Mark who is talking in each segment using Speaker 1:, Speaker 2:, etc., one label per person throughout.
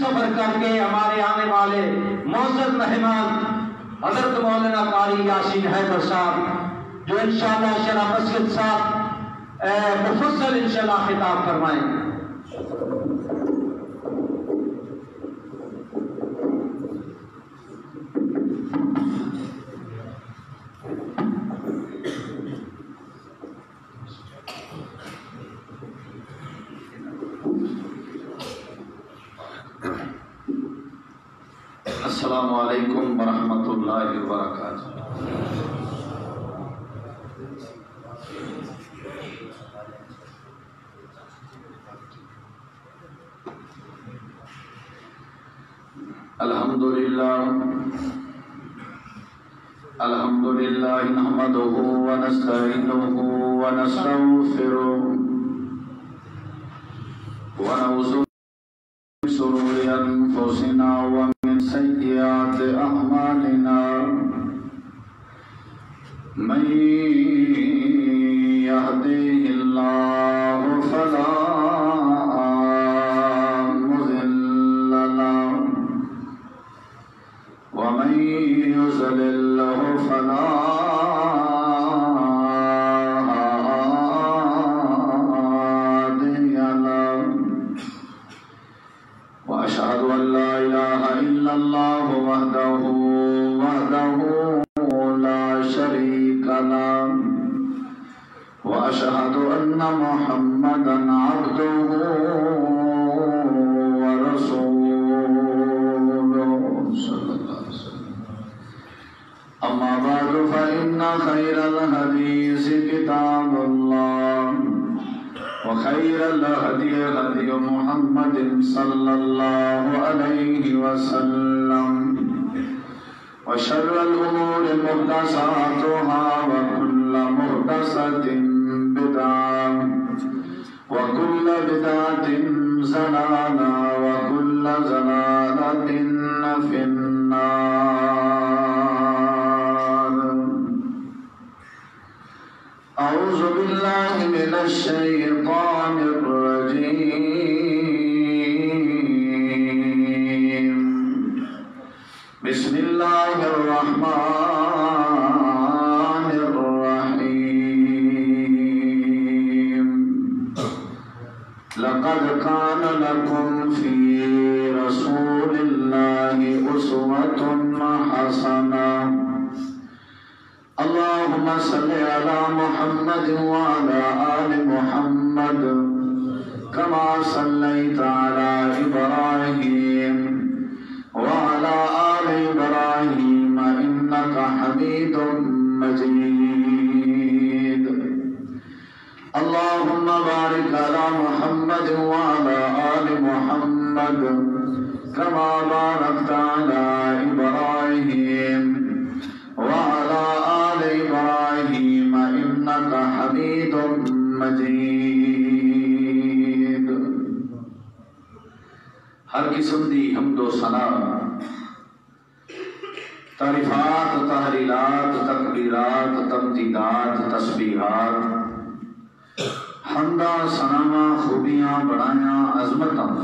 Speaker 1: سفر کر کے ہمارے آنے والے معزز مہمان، حضرت مولانا قاری یاسین حیدر صاحب، جو انشاءاللہ شرح مسجد صاحب مفصل انشاءاللہ خطاب فرمائیں۔ ورحمۃ اللہ وبرکاتہ الحمد لله الحمد لله نحمده ونستعينه ونستغفره ونعوذ من شرور انفسنا ومن سيئات من يهدي محمد صلى الله عليه وسلم. وشر الأمور محدثاتها وكل محدثة بدعة وكل بدعة زلالة وكل زلالة في النار. أعوذ بالله من الشيطان الرجيم. الله الرحمن الرحيم. لقد كان لكم في رسول الله أسوة حسنة. اللهم صل على محمد وعلى آل محمد كما صليت على إبراهيم مجيد اللهم بارك على محمد وعلى آل محمد كما باركت على إبراهيم وعلى آل إبراهيم إنك حميد مجيد ہر قسم دی حمد و ثنا۔ تعریفات تحلیلات تکبیرات تمجیدات تسبیحات۔ حمدہ سناما خوبیاں بڑایاں عظمتاں۔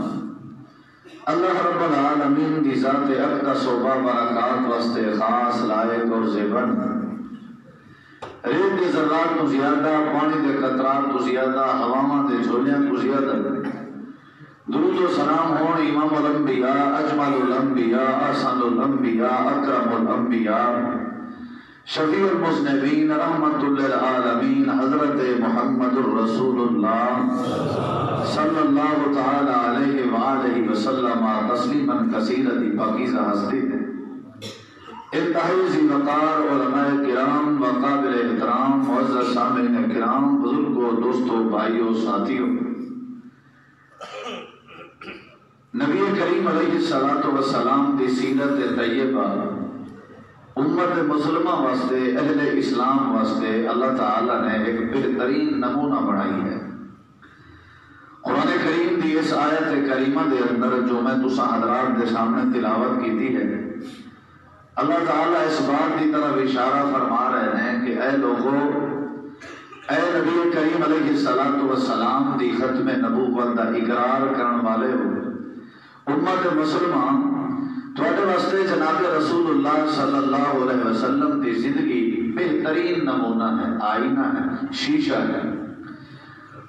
Speaker 1: اللہ رب العالمین دی ذات اقدس و برکات واسطے خاص لائق اور زیبن۔ ریت کے ذرات تو زیادہ، پانی دے قطرات تو زیادہ، ہواواں دے جھولیاں تو زیادہ۔ درود و سلام ہون امام الانبیاء، اجمل الانبیاء، احسن الانبیاء، اکرم الانبیاء، شفیع المذنبین، رحمت للعالمین، حضرت محمد الرسول اللہ صلی اللہ تعالی علیہ وآلہ وسلم، تسلیما کثیرا دی پاکیزہ ہستی ہے انتہائی ذی وقار علماء کرام وقابل احترام، معزز سامعین کرام بزرگوں دوستوں بھائیوں، ساتھیوں نبی کریم علیہ الصلوۃ والسلام دی سیرت طیبہ، امت مسلمہ واسطے، اہل اسلام واسطے اللہ تعالی نے ایک بہترین نمونہ بنائی ہے۔ قرآن کریم دی اس آیت کریمہ دے اندر جو میں تسا حضرات دے سامنے تلاوت کی تھی ہے، اللہ تعالیٰ اس بات کی طرف اشارہ فرما رہے ہیں کہ اے لوگوں اے نبی کریم علیہ السلام دی ختم نبوت دا اقرار کرن والے ہو۔ امت مسلمان تھوڑے واسطے جناب رسول اللہ صلی اللہ علیہ وسلم کی زندگی بہترین نمونہ ہے، آئینہ ہے، شیشہ ہے۔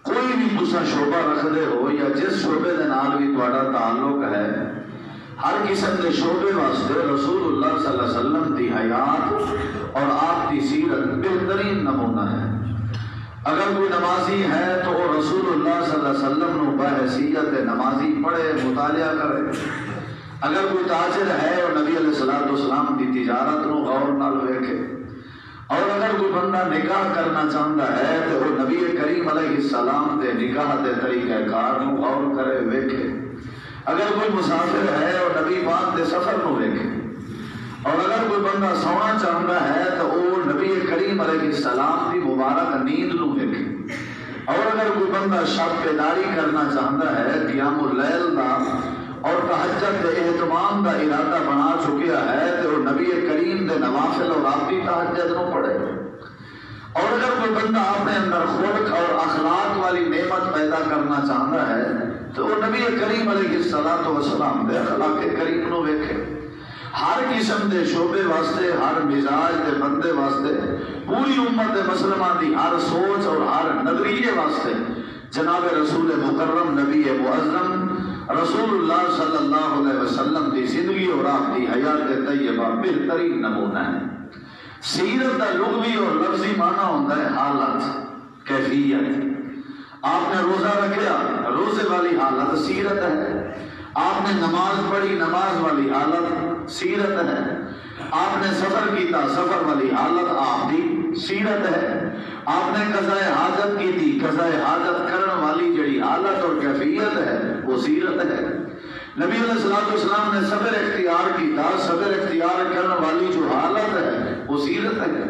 Speaker 1: کوئی بھی تسا شعبہ رکھتے ہو یا جس شعبے کے نال بھی تھوڑا تعلق ہے، ہر قسم کے شعبے واسطے رسول اللہ صلی اللہ علیہ وسلم کی حیات اور آپ کی سیرت بہترین نمونہ ہے۔ اگر کوئی نمازی ہے تو وہ رسول اللہ صلی اللہ علیہ وسلم نو بحیثیت نمازی پڑھے، مطالعہ کرے۔ اگر کوئی تاجر ہے اور نبی علیہ السلام والسلام کی تجارت نو غور نال ویکھے۔ اور اگر کوئی بندہ نکاح کرنا چاہتا ہے تو وہ نبی کریم علیہ السلام دے نکاح دے طریقہ کار نو غور کرے، ویکھے۔ اگر کوئی مسافر ہے اور نبی پاک دے سفر نو ویکھے۔ اور اگر کوئی بندہ سونا چاہتا ہے تو وہ نبی کریم علیہ السلام کی مبارک نیند نو دیکھے اور اگر کوئی بندہ شب بیداری کرنا چاہتا ہے، قیام اللیل دا اور تحجد کے اہتمام کا ارادہ بنا چکیا ہے، تو وہ نبی کریم دے نوافل اور آپ کی تحجد نو پڑھے۔ اور اگر کوئی بندہ اپنے اندر خلق اور اخلاق والی نعمت پیدا کرنا چاہتا ہے، تو وہ نبی کریم علیہ السلام دے اخلاق کریم نو ویکھے۔ ہر قسم دے شعبے واسطے، ہر مزاج دے بندے واسطے، پوری امت دے مسلمان دی ہر سوچ اور ہر نظریے واسطے۔ جناب رسول مکرم نبی معظم رسول اللہ صلی اللہ علیہ وسلم دی زندگی اور آپ دی حیات طیبہ بہترین نمونہ ہے۔ سیرت کا لغوی اور لفظی معنی ہوتا ہے حالت، کیفیت۔ آپ نے روزہ رکھیا، روزے والی حالت سیرت ہے۔ آپ نے نماز پڑھی، نماز والی حالت سیرت ہے۔ آپ نے سفر کیتا، سفر والی حالت آپ کی سیرت ہے۔ آپ نے قضاء حاجت کی تھی قضاء حاجت کرن والی جڑی حالت اور کیفیت ہے، وہ سیرت ہے۔ نبی علیہ السلام والسلام نے صبر اختیار کیتا، صبر اختیار کرن والی جو حالت ہے، وہ سیرت ہے۔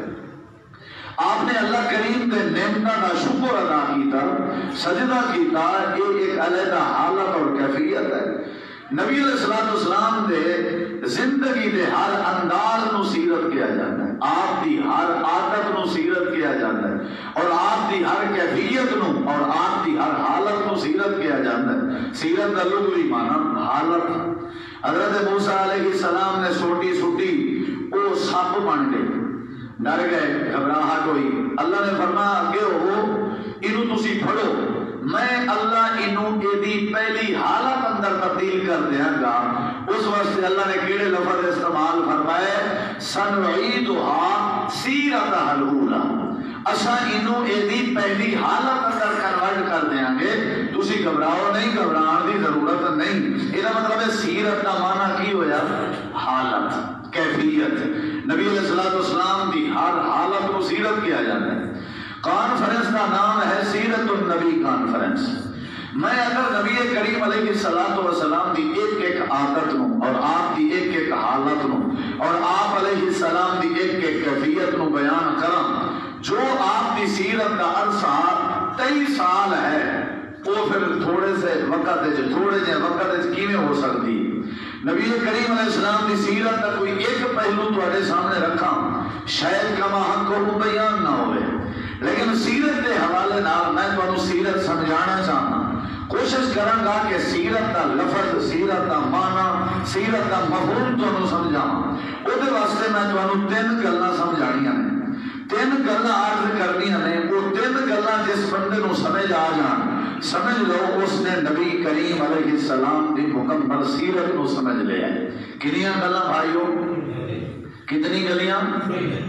Speaker 1: آپ نے اللہ کریم کے نعمتہ کا شکر ادا کیتا، سجدہ کیتا، یہ ایک علیحدہ حالت اور کیفیت ہے۔ نبی علیہ السلام اسلام دے زندگی دے ہر انداز نو سیرت کیا جاتا ہے۔ آپ دی ہر عادت نو سیرت کیا جاتا ہے۔ اور آپ دی ہر کیفیت نو اور آپ دی ہر حالت نو سیرت کیا جاتا ہے۔ سیرت کا لغوی معنی حالت۔ حضرت موسیٰ علیہ السلام نے سوٹی سوٹی او سپ بن گئے۔ ڈر گئے، گھبراہٹ ہوئی۔ اللہ نے فرمایا، اگے ہو اینو تسی پھڑو۔ میں اللہ انہوں دی پہلی حالت اندر تبدیل کر دیا گا۔ اس وقت اللہ نے کیڑے لفظ استعمال فرمائے سنعیدها سیرت حلولا اسا انہوں دی پہلی حالت اندر کنورٹ کر دیا گے تسی گھبراؤ نہیں گھبران دی ضرورت نہیں۔ یہ مطلب ہے سیرت کا معنی کی ہویا؟ حالت، کیفیت۔ نبی علیہ السلام دی ہر حالت کو سیرت کیا جاتا ہے کانفرنس کا نام ہے سیرت النبی کانفرنس میں اگر نبی کریم علیہ السلام والسلام دی ایک ایک عادت نو اور آپ دی ایک ایک حالت نو اور آپ علیہ السلام دی ایک ایک کیفیت نو بیان کرم جو آپ دی سیرت کا عرصہ تئی سال ہے، وہ پھر تھوڑے سے وقت ہے تھوڑے سے وقت کیویں ہو سکتی نبی کریم علیہ السلام دی سیرت کا کوئی ایک پہلو تھوڑے سامنے رکھا شاید کما حق کو بیان نہ ہوئے۔ لیکن سیرت کے حوالے نال میں تمہیں سیرت سمجھانا چاہنا کوشش کروں گا کہ سیرت کا لفظ، سیرت کا معنی، سیرت کا مفہوم تمہیں سمجھاواں وہ واسطے میں تمہیں تین گلاں سمجھانیاں نے۔ تین گلاں عرض کرنیاں نے۔ وہ تین گلاں جس بندے نو سمجھ آ جان، سمجھ لو اس نے نبی کریم علیہ السلام دی مکمل سیرت نو سمجھ لیا ہے۔ کنیاں گلاں بھائیو؟ کتنی گلیاں؟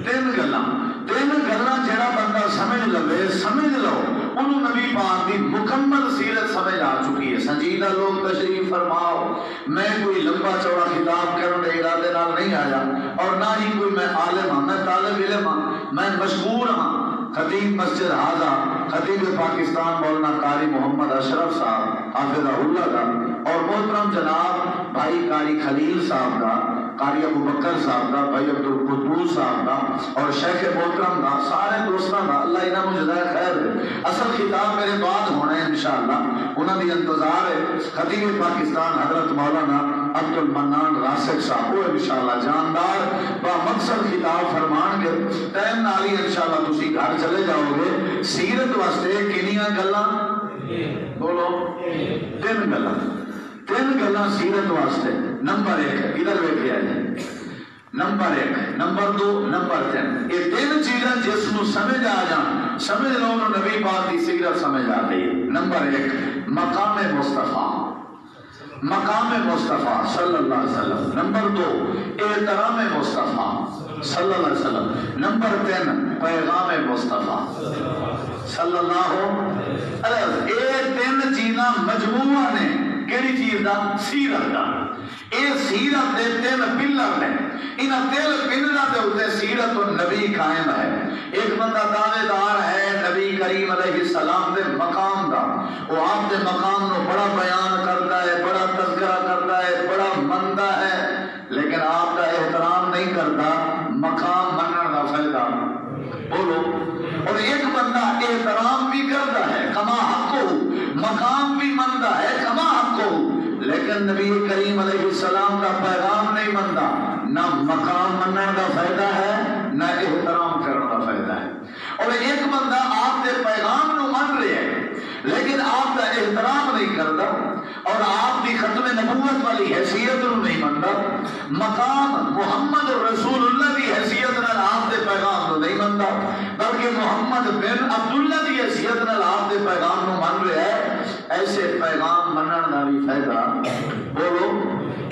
Speaker 1: تین گلاں۔ تین گلاں جڑا بندہ سمجھ لوے، سمجھ لو، انہوں نبی پاک کی مکمل سیرت سمجھ آ چکی ہے۔ سنجیدہ لوگ تشریف فرماؤ، میں کوئی لمبا چوڑا خطاب کرنے کے ارادے نال نہیں آیا اور نہ ہی کوئی میں عالم ہاں میں طالب علم ہاں میں مشہور ہاں۔ خطیب مسجد حاضہ خطیب پاکستان مولانا قاری محمد اشرف صاحب حافظ اللہ کا اور محترم جناب بھائی قاری خلیل صاحب کا قاری ابو بکر صاحب کا بھائی عبد القدوس صاحب کا اور شیخ محترم کا سارے دوستوں کا اللہ انہوں نے جزائے خیر ہے اصل خطاب میرے بعد ہونا ہے انشاءاللہ۔ انہوں نے انتظار ہے خطیب پاکستان حضرت مولانا عبد المنان راسک صاحب۔ وہ انشاءاللہ جاندار با مقصد خطاب فرمان کے ٹائم نالی انشاءاللہ تسی گھر چلے جاؤ گے۔ سیرت واسطے کنیاں گلاں؟ بولو۔ تین گلاں۔ تین گلا سیرت واسطے۔ نمبر ایک ادھر ویکیا جائے نمبر ایک نمبر دو نمبر تین یہ تین چیزاں جس کو سمجھ آ جان سمجھ لو نبی پاک کی سیرت سمجھ آ گئی نمبر ایک مقام مصطفیٰ مقام مصطفیٰ صلی اللہ علیہ وسلم نمبر دو احترام مصطفیٰ صلی اللہ علیہ وسلم نمبر تین پیغام مصطفیٰ صلی اللہ علیہ وسلم اے تین چیزاں مجموعہ نے کیڑی چیز دا سیرت دا اے سیرت دے تین پلر نے ان تین پلر دے اوتے سیرت النبی قائم ہے۔ ایک بندہ دعوے دار ہے، نبی کریم علیہ السلام دے مقام دا۔ وہ آپ دے مقام نو بڑا بیان کرتا ہے، بڑا تذکرہ کرتا ہے، بڑا مندا ہے۔ لیکن آپ دا احترام نہیں کرتا، مقام منن دا فائدہ۔ بولو۔ اور ایک بندہ احترام بھی کرتا ہے، کما حق مقام بھی منتا ہے کما حق ہو لیکن نبی کریم علیہ السلام کا پیغام نہیں منتا نہ مقام مننے کا فائدہ ہے، نہ احترام کرنے کا فائدہ ہے۔ اور ایک بندہ آپ کے پیغام نو من رہے ہیں، لیکن آپ کا احترام نہیں کرتا اور آپ کی ختم نبوت والی حیثیت نو نہیں منتا، مقام محمد رسول اللہ کی حیثیت نال آپ کے پیغام نو نہیں منتا، بلکہ محمد بن عبداللہ کی حیثیت نال آپ کے پیغام نو من رہا ہے۔ ایسے پیغام منن کا بھی فائدہ۔ بولو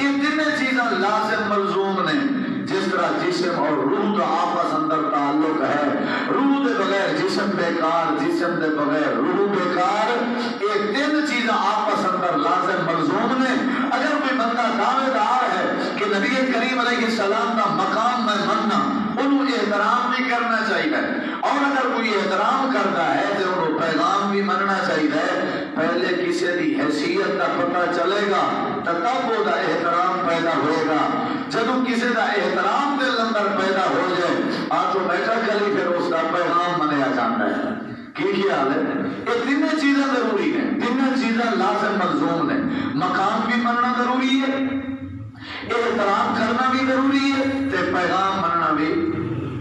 Speaker 1: ان تین چیزاں لازم ملزوم نے جس طرح جسم اور روح کا آپس اندر تعلق ہے، روح دے بغیر جسم بیکار، جسم دے بغیر روح بیکار۔ یہ تین چیزاں آپس اندر لازم ملزوم نے اگر کوئی بندہ دعوے دار ہے کہ نبی کریم علیہ السلام کا مقام میں مننا، انہوں احترام بھی کرنا چاہیے۔ اور اگر کوئی احترام کرتا ہے، تو انہوں پیغام بھی مننا چاہیے۔ پہلے کسی دی حیثیت کا پتہ چلے گا تو تب وہ دا احترام پیدا ہوئے گا۔ جب کسی دا احترام دل اندر پیدا ہو جائے آٹومیٹکلی پھر اس کا پیغام منیا جاتا ہے۔ کی خیال ہے؟ یہ تین چیزیں ضروری ہیں۔ تین چیزیں لازم ملزوم نے مقام بھی مننا ضروری ہے، احترام کرنا بھی ضروری ہے، تے پیغام مننا بھی۔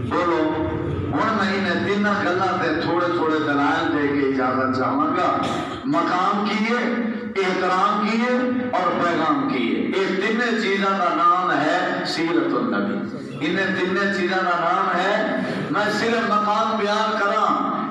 Speaker 1: بولو۔ ہوں میں انہیں تین گلا تھوڑے تھوڑے دلائل دے کے اجازت چاہوں گا۔ مقام کیے، احترام کیے اور پیغام کیے۔ یہ تین چیزوں کا نام ہے سیرت النبی۔ انہیں تین چیزوں کا نام ہے، میں صرف مقام بیان کرا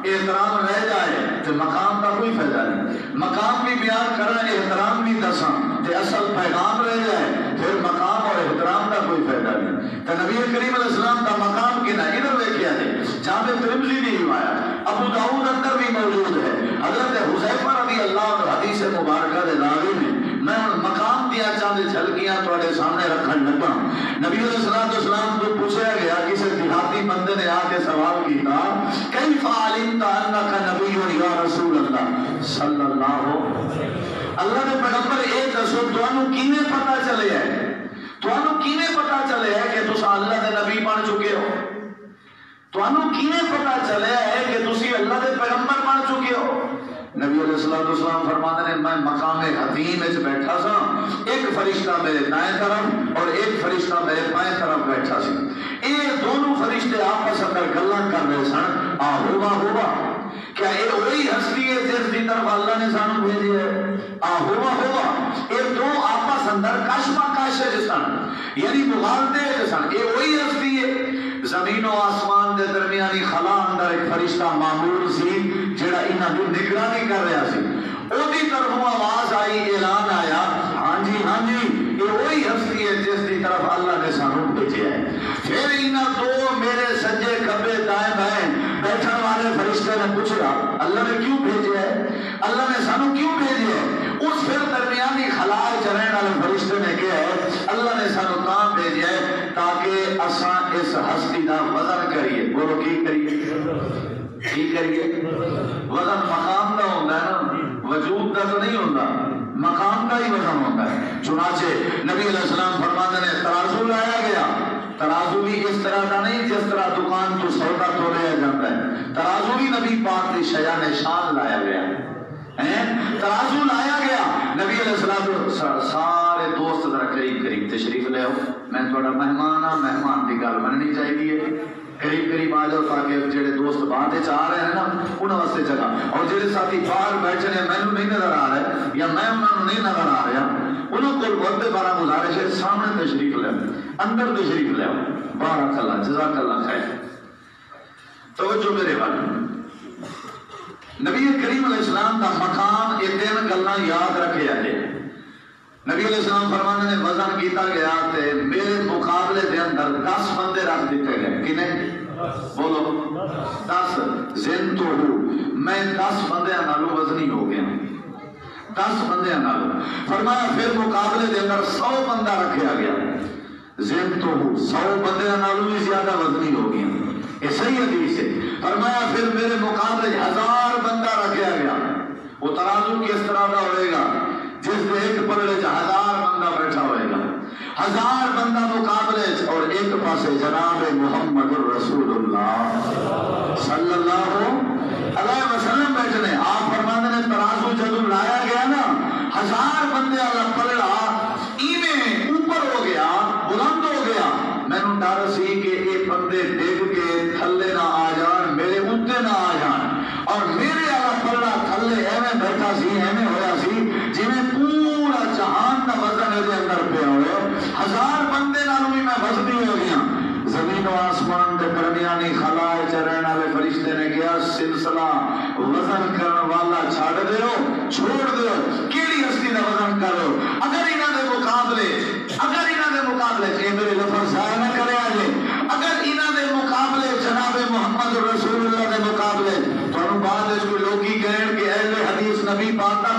Speaker 1: احترام رہ جائے تو مقام کا کوئی فائدہ نہیں۔ مقام بھی بیان کرا احترام بھی دساں، تو اصل پیغام رہ جائے۔ پھر مقام اور احترام کا کوئی فائدہ نہیں۔ تو نبی کریم علیہ السلام کا مقام کی نہ ادھر دیکھا جائے جہاں پہ ترمزی نہیں ہوایا ابو داؤد اندر بھی موجود ہے۔ حضرت حذیفہ رضی اللہ عنہ حدیث مبارکہ دے راوی میں میں ان مقام دیا، چاند جھلکیاں تواڈے سامنے رکھن لگا۔ نبی علیہ الصلوۃ والسلام کو پوچھا گیا کسی دیہاتی بندے نے آ کے سوال کیتا، کیف علمت انک نبی یا رسول اللہ صلی اللہ علیہ وسلم اللہ نے پیغمبر اے دسو تانوں کیویں پتہ چلے ہے؟ تانوں کیویں پتہ چلے ہے کہ تساں اللہ دے نبی بن چکے ہو؟ تانوں کیویں پتہ چلے ہے کہ تسی اللہ دے پیغمبر بن چکے ہو؟ نبی علیہ الصلوۃ والسلام فرماتے ہیں میں مقام حتیم وچ بیٹھا سا ایک فرشتہ میرے دائیں طرف اور ایک فرشتہ میرے بائیں طرف بیٹھا سی۔ یہ دونوں فرشتے آپس اندر گلاں کر رہے سن، آ ہوا ہوا کیا یہ وہی ہستی ہے جس کی طرف اللہ نے سانو بھیجی ہے۔ آ، ہوا ہوا۔ یہ دو آپس اندر کشما کش سن یعنی مغالطے سن یہ وہی ہستی ہے۔ زمین و آسمان دے درمیانی خلا اندر ایک فرشتہ معمول سی، جڑا انہاں دی نگرانی کر رہا سی۔ اودی طرفوں آواز آئی، اعلان آیا۔ ہاں جی ہاں جی۔ یہ وہی ہستی ہے جس کی طرف اللہ نے سانو بھیجا ہے۔ پھر انہاں دو میرے سجے کھبے دائیں والے فرشتے نے پوچھا اللہ نے کیوں بھیجا ہے؟ اللہ نے سانو کیوں بھیجا ہے؟ اس پھر درمیانی خلال چرین والے فرشتے نے کہا ہے، اللہ نے سانو کام بھیجا ہے تاکہ اساں اس ہستی دا وزن کریے۔ بولو، کی کریے؟ کی کریے؟ وزن مقام کا ہوتا ہے نا۔ وجود کا تو نہیں ہوتا مقام کا ہی وزن ہوتا ہے۔ چنانچہ نبی علیہ السلام فرماتے نے، ترازو لایا گیا۔ ترازو بھی اس طرح کا نہیں، جس طرح دکان تو سودا تو لیا جاتا ہے۔ ترازو بھی نبی پاک کی شیا نشان لایا گیا۔ ترازو لایا گیا۔ نبی علیہ السلام سارے دوست ذرا قریب قریب تشریف لے آؤ۔ میں تھوڑا مہمان ہاں مہمان کی گل مننی چاہیے قریب قریب آ جاؤ تاکہ جڑے دوست بعد آ رہے ہیں نا انہوں واسطے جگہ۔ اور جڑے ساتھی باہر بیٹھے ہیں مینو نہیں نظر آ رہے یا میں انہوں نہیں نظر آ رہا انہوں کو بہت بارہ گزارش ہے، سامنے تشریف لے، اندر تشریف لے، بارہ کلا، جزاک اللہ خیر۔ توجہ میرے والے نبی کریم علیہ السلام کا مقام یہ تین گلا یاد رکھے ہے نبی علیہ السلام فرمانے نے وزن کیتا گیا تے میرے مقابلے دے اندر دس بندے رکھ دیتے گئے۔ کنے؟ بولو۔ دس۔ زن تو ہو۔ میں دس بندے نالو وزنی ہو گیا۔ دس بندے نالو فرمایا، پھر مقابلے دے اندر سو بندہ رکھیا گیا۔ زن تو ہو۔ سو بندے نالو بھی زیادہ وزنی ہو گیا۔ یہ صحیح حدیث ہے۔ فرمایا، پھر میرے مقابلے ہزار بندہ رکھا گیا۔ وہ ترازو کس طرح کا ہوئے گا؟ جس میں ایک پلڑے ہزار بندہ بیٹھا ہوئے گا۔ ہزار بندہ مقابلے اور ایک پاسے جناب محمد الرسول اللہ۔ صلی اللہ علیہ وسلم بیٹھنے۔ آپ فرمانے نے ترازو جب لایا گیا نا، ہزار بندے والا پلڑا ایویں اوپر ہو گیا بلند ہو گیا مینو ڈر سی کہ یہ بندے ڈگ کے تھلے نہ آ جان میرے اتنے نہ آ جان اور میرے والا پلڑا تھلے ایویں بیٹھا سی ایویں ہویا سی جی پورا جہان کا وزن یہ اندر پیا ہوئے ہزار بندے نالوں بھی ہو گیا زمین و آسمان کے درمیانی خلا چرن والے فرشتے نے کیا سلسلہ وزن کرنے والا چھڑ دیو چھوڑ دیو کیڑی ہستی کا وزن کرو اگر انہوں دے مقابلے، اگر انہوں دے مقابلے یہ میرے لفظ ضائع نہ کرے آجے اگر انہوں دے مقابلے جناب محمد رسول اللہ دے مقابلے، تو بعد اس کو لوگی کہیں کہ اہل حدیث نبی پاک کا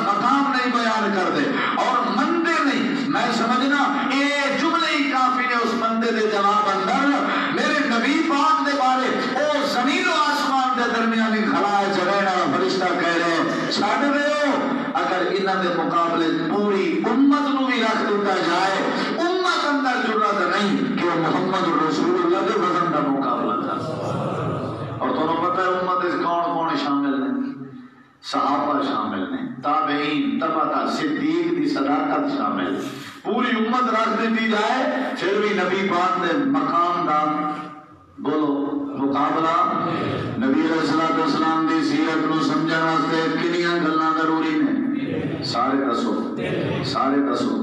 Speaker 1: صحابہ شامل ہیں، تابعین تبتا صدیق دی صداقت شامل پوری امت رکھ دیتی جائے، پھر بھی نبی پاک نے مقام دا بولو، مقابلہ۔ نبی علیہ السلام دی سیرت نو سمجھن واسطے کنیاں گلاں ضروری نے؟ سارے دسو سارے دسو۔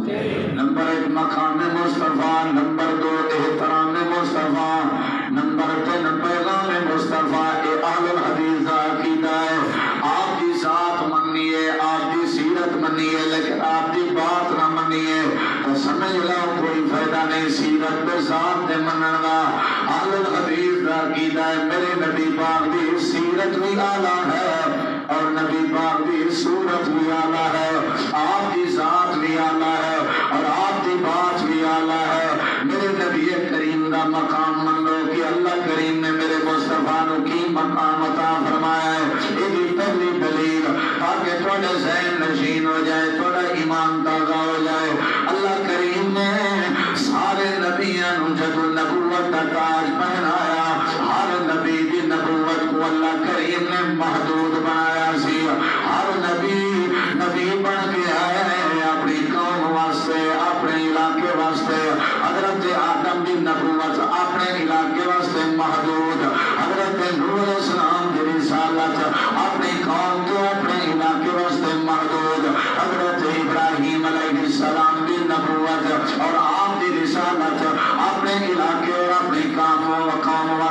Speaker 1: نمبر ایک مقام مصطفیٰ، نمبر دو احترام مصطفیٰ، نمبر تین پیغام ہے تو سمجھ لو کوئی فائدہ نہیں، سیرت پہ ذات دے منن دا اہل الحدیث دا عقیدہ ہے، میرے نبی پاک دی سیرت بھی اعلیٰ ہے، اور نبی پاک دی صورت بھی اعلیٰ ہے۔ آپ کی ذات بھی اعلیٰ ہے، اور آپ کی بات بھی اعلیٰ ہے۔ میرے نبی کریم دا مقام من لو کہ اللہ کریم نے میرے مصطفیٰ نو کی مقام عطا فرمایا ہے۔ یہ پہلی دلیل، تاکہ تھوڑے ذہن نشین ہو جائے، تھوڑا ایمان تازہ ہو کا تاج پہنایا ہر نبی دی نبوت کو اللہ کریم نے محدود بنایا سی۔ ہر نبی نبی بن کے آیا ہے اپنی قوم واسطے، اپنے علاقے واسطے۔ حضرت آدم دی نبوت اپنے علاقے واسطے محدود۔ حضرت نور علیہ السلام دی رسالت اپنی قوم تو اپنے علاقے واسطے محدود۔ حضرت اپنی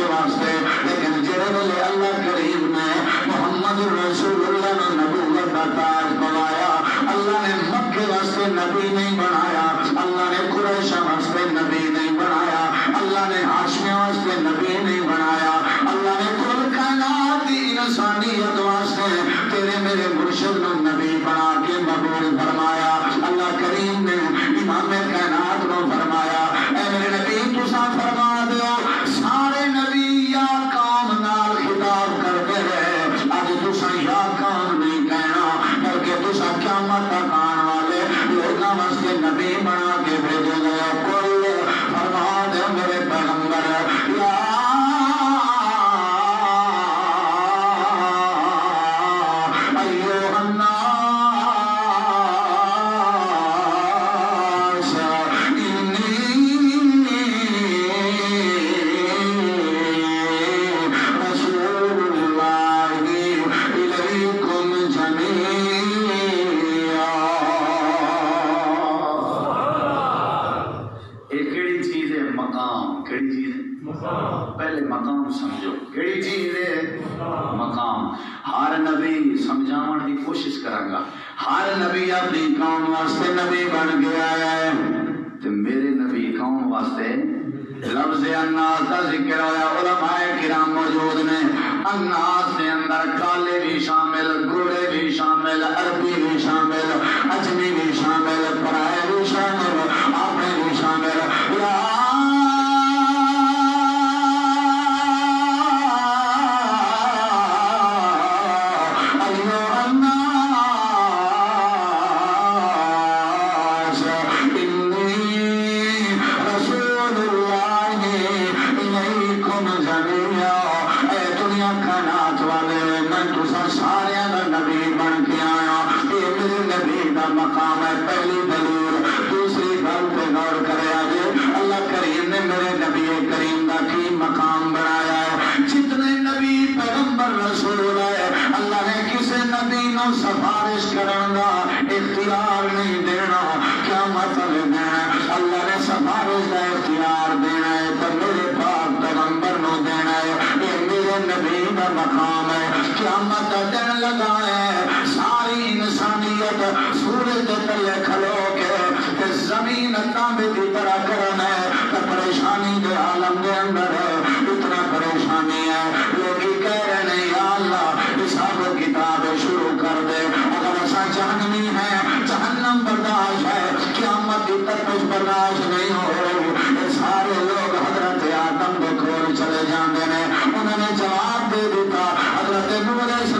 Speaker 1: کے واسطے، لیکن جڑے نے اللہ کریم نے محمد الرسول اللہ نے نبوت کا تاج بنایا، اللہ نے مکہ واسطے نبی نہیں بنایا، اللہ نے قریشہ واسطے نبی نہیں بنایا، اللہ نے ہاشمیہ واسطے نبی نہیں بنایا، اللہ نے کل کائنات انسانیت واسطے تیرے میرے مرشد نے نبی بنا کے مقبول فرمایا، اللہ کریم نے امام کائنات کو فرمایا نبی بن کے آیا یہ میرے نبی کا مقام ہے پہلی دلیل، دوسری گل پہ غور کرے آگے، اللہ کریم نے میرے نبی کریم کا کی مقام بنایا ہے؟ جتنے نبی پیغمبر رسول ہے اللہ نے کسی نبی نو سفارش کرنا اختیار نہیں دینا۔ لگانا ہے ساری انسانیت سورج تلے کھلو کے زمین کام کی طرح کرنا ہے۔ تو پریشانی کے عالم کے اندر ہے اتنا پریشانی ہے۔ لوگ کہہ رہے ہیں، یا اللہ حساب و کتاب شروع کر دے۔ اگر ایسا جہنمی ہے، جہنم برداشت ہے۔ قیامت کی تک برداشت نہیں ہو رہی سارے لوگ حضرت آدم کو کھول چلے جاندے ہیں۔ انہوں نے جواب دے دیتا، حضرت نور علیہ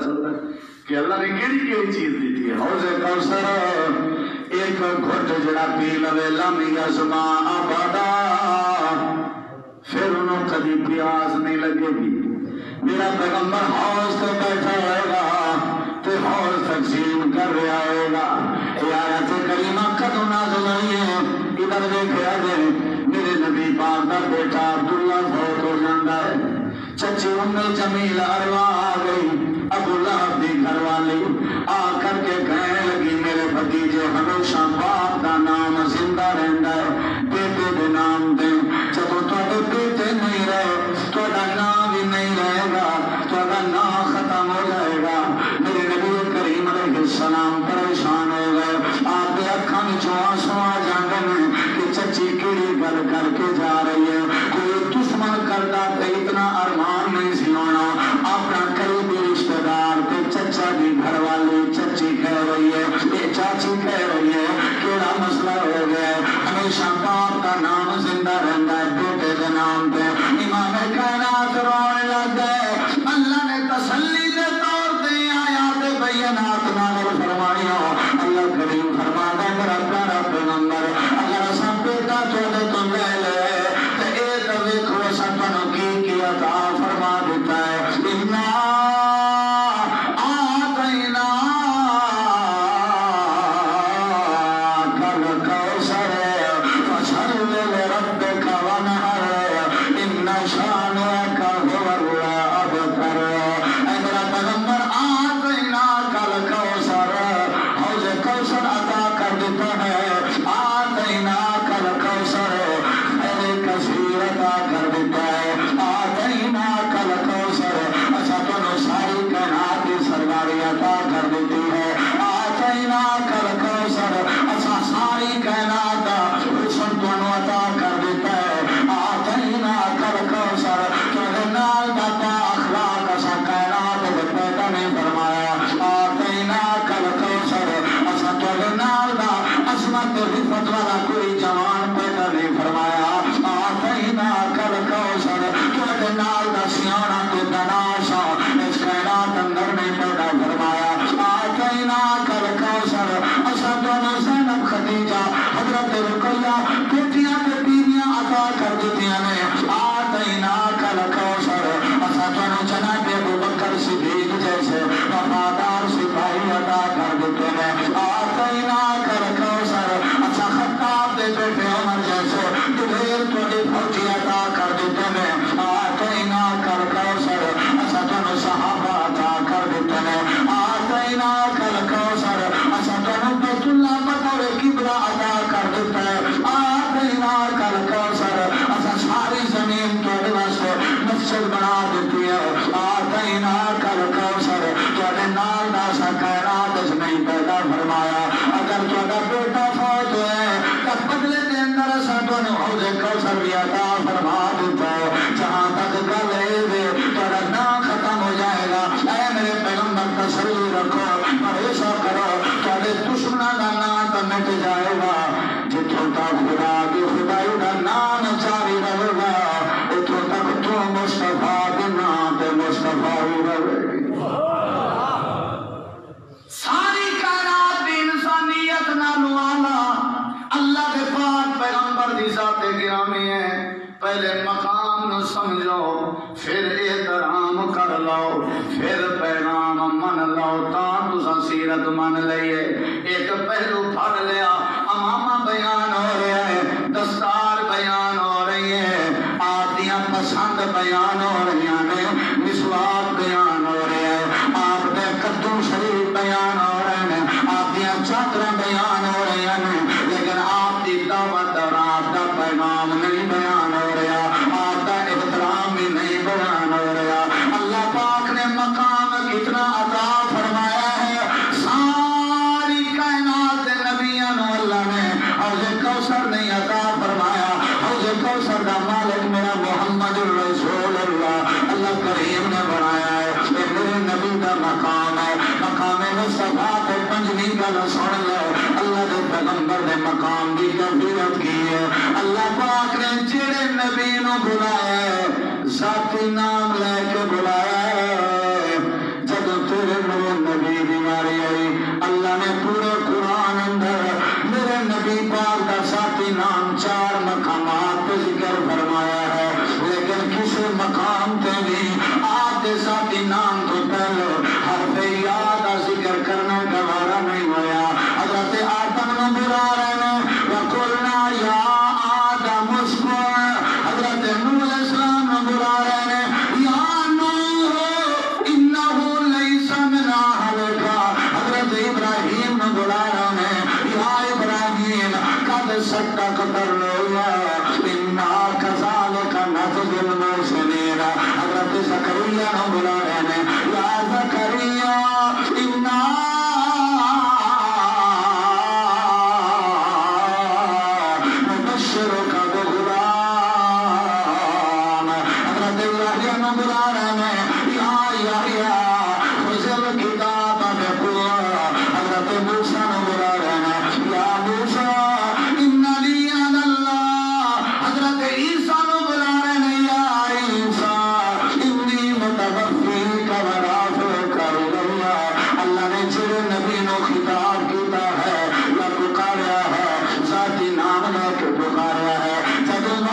Speaker 2: چلتا ہے کہ اللہ نے کیڑی کیڑی چیز دیتی ہے
Speaker 1: حوض کوثر، ایک گھٹ جڑا پی لوے لم یزما ابدا پھر انہوں کبھی پیاس نہیں لگے گی۔ میرا پیغمبر حوض تو بیٹھا رہے گا، تو حوض تقسیم کر رہا ہوئے گا یہ آیت کریمہ کدو نازل نہیں ہے؟ ادھر دیکھا جائے انل چمیل اروا آ گئی ابو لہب دی گھر والی آ کر کے کہنے لگی، میرے بھتیجے، ہمیشہ باپ کا نام زندہ رہتا ہے۔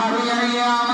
Speaker 1: Maria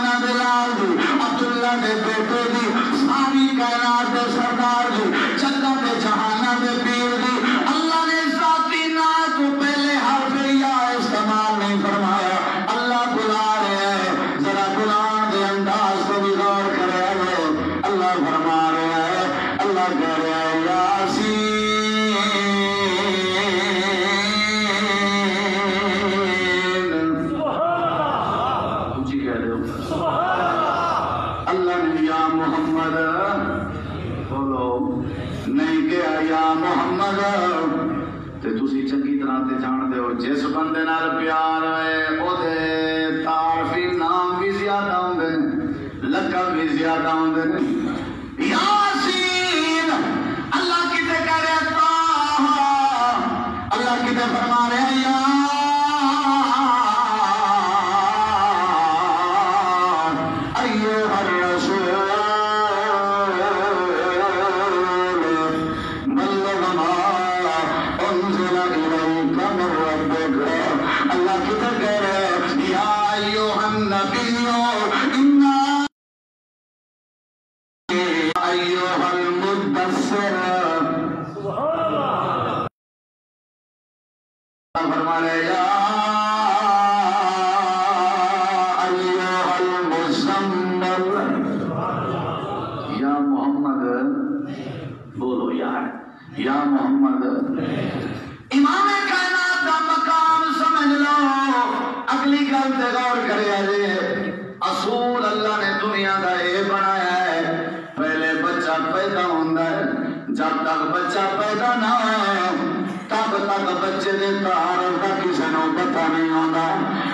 Speaker 1: نہیں آنا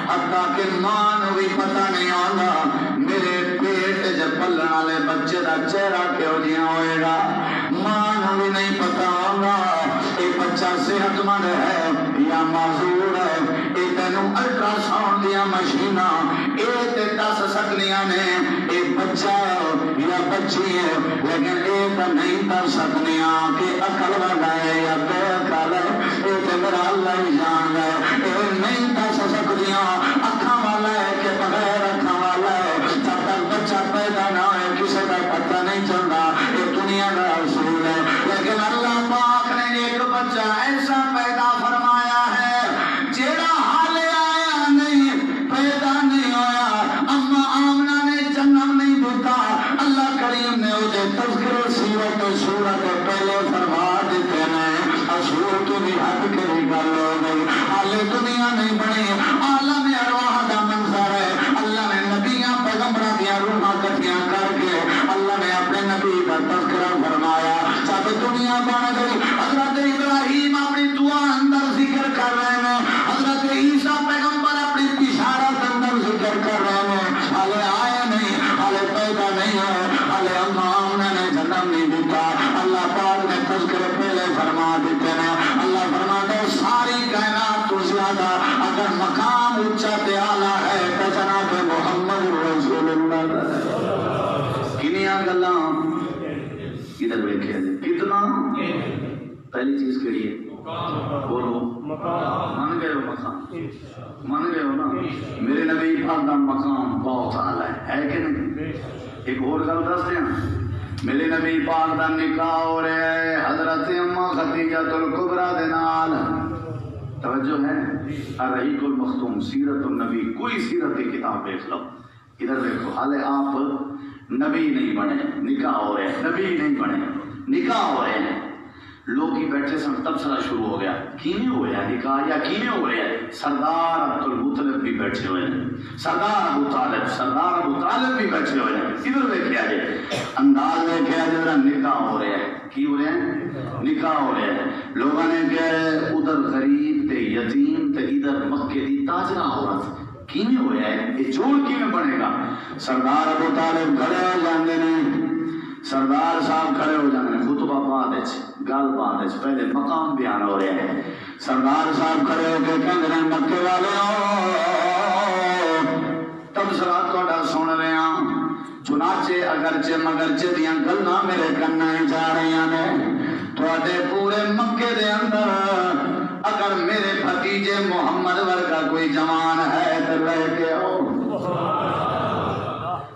Speaker 1: حتیٰ کہ ماں بھی پتا نہیں آنا میرے پیٹ جب پلن والے بچے کا چہرہ کہو جی ہوئے گا؟ ماں بھی نہیں پتا آنا ایک بچہ صحت مند ہے یا معذور ہے؟ جڑی تینوں الٹرا ساؤنڈ دیا مشینہ یہ دس سکنیاں نے اے بچہ یا بچی ہے لیکن اے تو نہیں کر سکنیاں کہ اکل والا ہے یا بے عقل ہے اے میرا اللہ ہی جان ہے اے نہیں دس سکدیاں اکھاں والا ہے کہ بغیر ہے کہ نہیں? ایک اور گل دس دیا میرے نبی پاک دا نکاح ہو رہا ہے، حضرت اما خدیجہ الکبرا دے نال۔ توجہ ہے؟ الرحیق المختوم سیرت النبی، کوئی سیرت کی کتاب دیکھ لو۔ ادھر دیکھو حالے آپ نبی نہیں بنے، نکاح ہو رہے ہیں نبی نہیں بنے، نکاح ہو رہے ہیں۔ لوگ ہی بیٹھے سن تبصرہ شروع ہو گیا۔ کیویں ہوا نکاح یا کیویں ہو رہا ہے سردار عبد المطلب بھی بیٹھے ہوئے ہیں۔ سردار ابو طالب سردار ابو طالب بھی بیٹھے ہوئے ہیں۔ ادھر دیکھا جائے انداز دیکھا جائے نکاح ہو رہا ہے کی ہو رہے ہیں؟ نکاح ہو رہے ہیں۔ لوگوں نے کہا ادھر غریب تے یتیم تے ادھر مکے دی تاجرہ عورت۔ کیویں ہویا ہے یہ جوڑ کیویں بنے گا؟ سردار ابو طالب کھڑے جاندے نے۔ سردار صاحب کھڑے ہو جاندے نے خطبہ بعد وچ گل بعد وچ پہلے مقام بیان ہو رہا ہے۔ سردار صاحب کھڑے ہو کے کہندے نے مکے والے تبصرہ تہاڈا سن رہے ہاں۔ چنانچہ اگرچہ مگرچہ دیاں گلاں میرے کنن جا رہی نے تواڈے پورے مکے دے اندر اگر میرے بھتیجے محمد ورگا کوئی جوان ہے، تو لے کے آؤ۔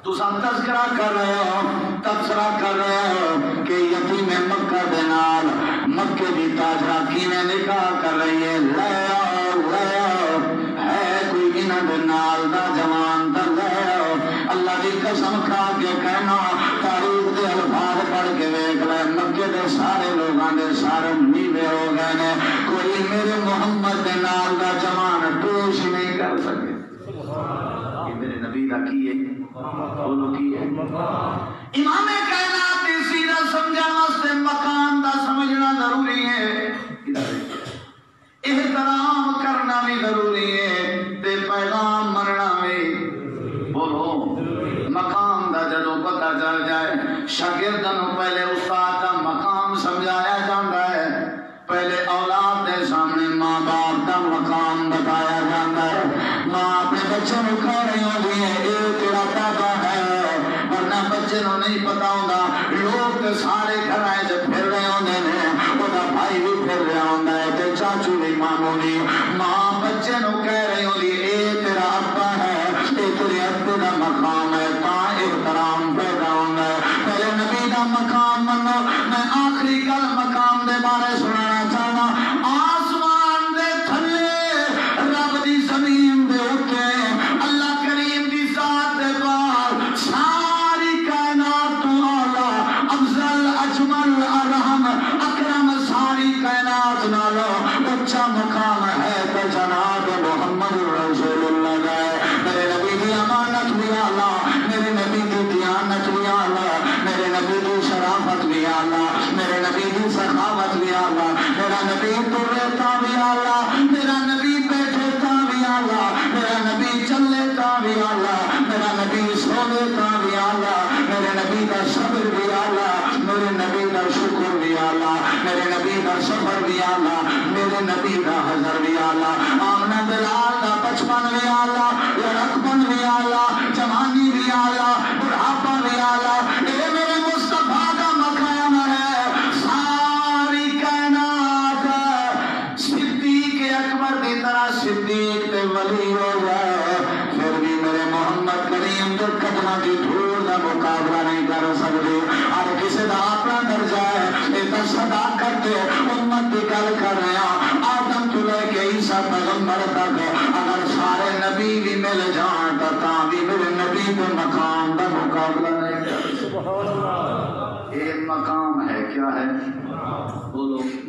Speaker 1: تو سب تذکرہ کر رہے ہو، تبصرہ کر رہے ہو کہ یتیم مکہ دے نال مکے دی تاجرہ کینے نکاح کر رہی ہے۔ لے آؤ لے آؤ۔ ہے کوئی انہاں دے نال دا جوان دا لے آؤ۔ اللہ دی قسم کھا کے کہنا، تاریخ دے الفاظ پڑھ کے ویکھ لے۔ مکے دے سارے لوگاں دے سارے نیوے ہو گئے نے۔ کوئی میرے محمد دے نال دا جوان پیش نہیں کر سکے۔ یہ میرے نبی دا کی ہے؟ بولو کی ہے امام کائنات دی سیرت سمجھا واسطے مکان دا سمجھنا ضروری ہے۔ احترام کرنا بھی ضروری ہے تے پیغام مرنا بھی۔ بولو۔ مقام دا جدو پتہ چل جائے شاگردن پہلے اس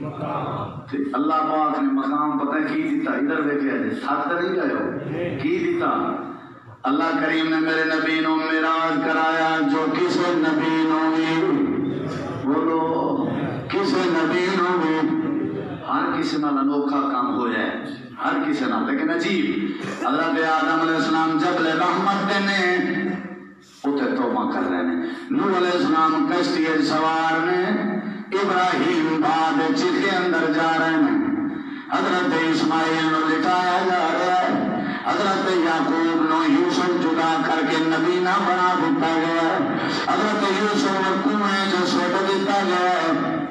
Speaker 1: اللہ پاک نے مقام پتہ کی دیتا ادھر دیکھے جی ہاتھ نہیں گئے ہو؟ کی دیتا اللہ کریم نے میرے نبی نو میراج کرایا جو کسی نبی نو بھی بولو کسی نبی نو بھی ہر کسی نال انوکھا کام ہو جائے ہر کسی نال، لیکن عجیب۔ حضرت آدم علیہ السلام جب لے رحمت دینے اتنے توبہ کر رہے ہیں نور علیہ السلام کشتی سوار نے ابراہیم بعد چکے اندر جا رہے ہیں۔ حضرت اسماعیل نو لٹایا جا رہا ہے۔ حضرت یعقوب نو یوسف جدا کر کے نبی نہ بنا دیتا گیا ہے۔ حضرت یوسف نو کنویں جو سوٹ دیتا گیا ہے۔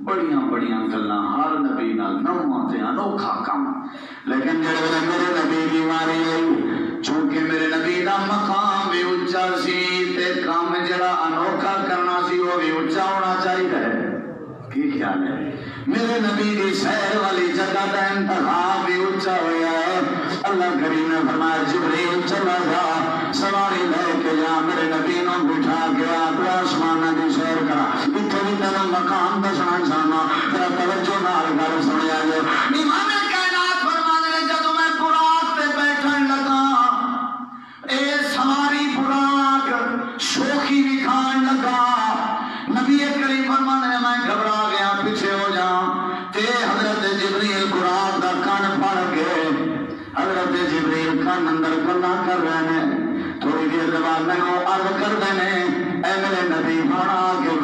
Speaker 1: بڑیاں بڑیاں گلا ہر نبی نال نواں تے انوکھا کم۔ لیکن جڑے ویلے میرے نبی دی واری آئی چونکہ میرے نبی دا مقام بھی اونچا سی، تے کام جڑا انوکھا کرنا سی، وہ بھی اونچا ہونا چاہیے کی خیال ہے میرے نبی دی سیر والی جگہ کا انتخاب بھی اونچا ہوا ہے۔ اللہ کریم نے فرمایا، جبریل چلا جا۔ سواری لے کے جا۔ میرے نبی نو بٹھا کے آپ آسمان دی سیر کرا۔ اتنے بھی تین مقام دسنا چاہنا۔ تیرا توجہ نال گل سنیا جائے
Speaker 2: امام کائنات فرمانے جدو میں براق تے بیٹھن لگا، اے سواری براق شوخی بھی کھان لگا۔
Speaker 1: بیان کر رہے ہیں۔ تھوڑی دیر کے بعد میں وہ عرض کر دینے اے میرے نبی ہونا کے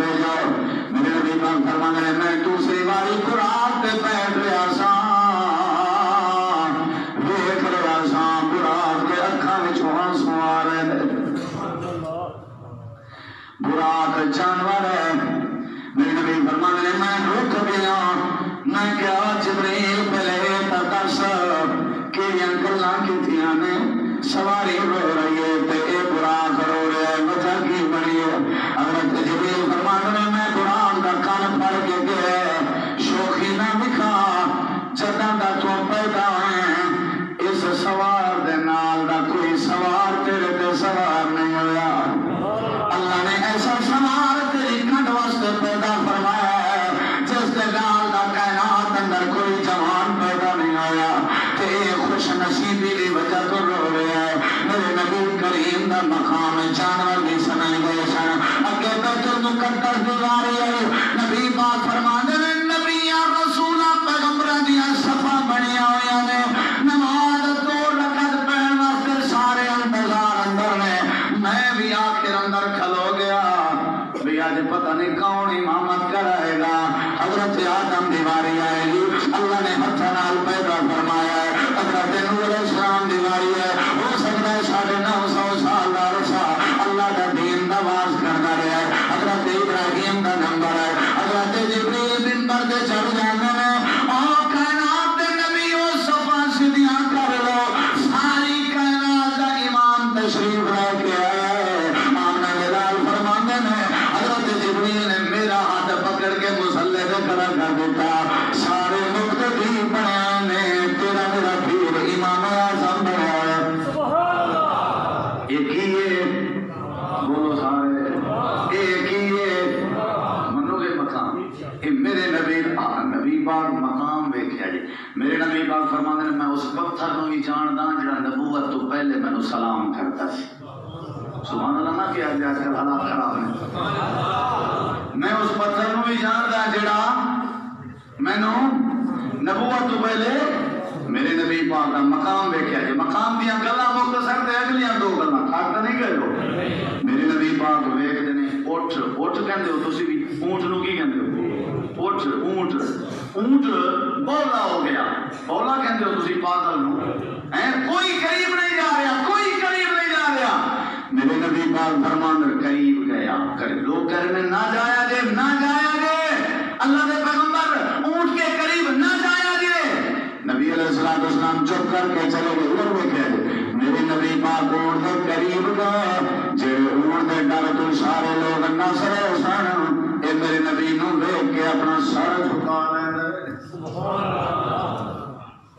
Speaker 1: مینوں نبوت تو پہلے میرے نبی پاک کا مقام ویکھیا جی مقام دیاں گلاں مختصر تے اگلیاں دو گلاں۔ کھاٹا نہیں گئے ہو۔ میرے نبی پاک ویکھدے نے، اٹھ اٹھ کہندے ہو تسی بھی۔ اونٹ نو کی کہندے ہو؟ اٹھ، اونٹ۔ اونٹ بولا ہو گیا۔ بولا کہندے ہو تسی پاگل نو۔ ہیں؟ کوئی قریب نہیں جا رہا، کوئی قریب نہیں جا رہا۔ میرے نبی پاک فرمان قریب گیا۔ قریب لوگ کہہ رہے ہیں نہ جایا جے، نہ جایا جے۔ اللہ دے پیغمبر اونٹ کے قریب نہ جایا جے نبی علیہ الصلوۃ چپ کر کے چلے گئے اور وہ کہہ میرے نبی پاک اونٹ کے قریب گئے جے اونٹ دے ڈر تو سارے لوگ نظر سن۔ اے میرے نبی نو دیکھ کے اپنا سر جھکا لے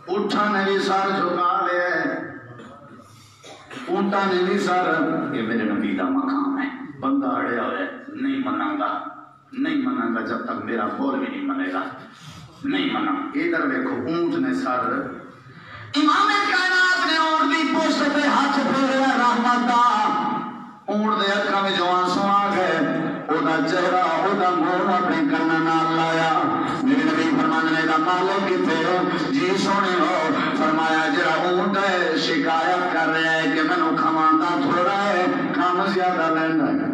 Speaker 1: اٹھا نے بھی سر جھکا لیا۔ اونٹا نے بھی سر۔ یہ میرے نبی کا مقام ہے۔ بندہ اڑیا ہوا ہے۔ نہیں مناں گا۔ نہیں مناں گا جب تک میرا بول بھی نہیں منے گا۔ نہیں منا ادھر دیکھو اونٹ نے سر۔ امام کائنات نے اونٹ دی پوسٹ پہ ہاتھ پھیریا، رحمت دا۔ اونٹ دے اکھاں وچ آنسو آ گئے۔ او دا چہرہ او دا منہ اپنے کناں نال لایا۔ میرے نبی فرمانے نے دا مالک کتے جی سونے ہو۔ فرمایا، جڑا اونٹ ہے، شکایت کر رہا ہے کہ مینوں کھواندا تھوڑا ہے کام زیادہ لیندا ہے۔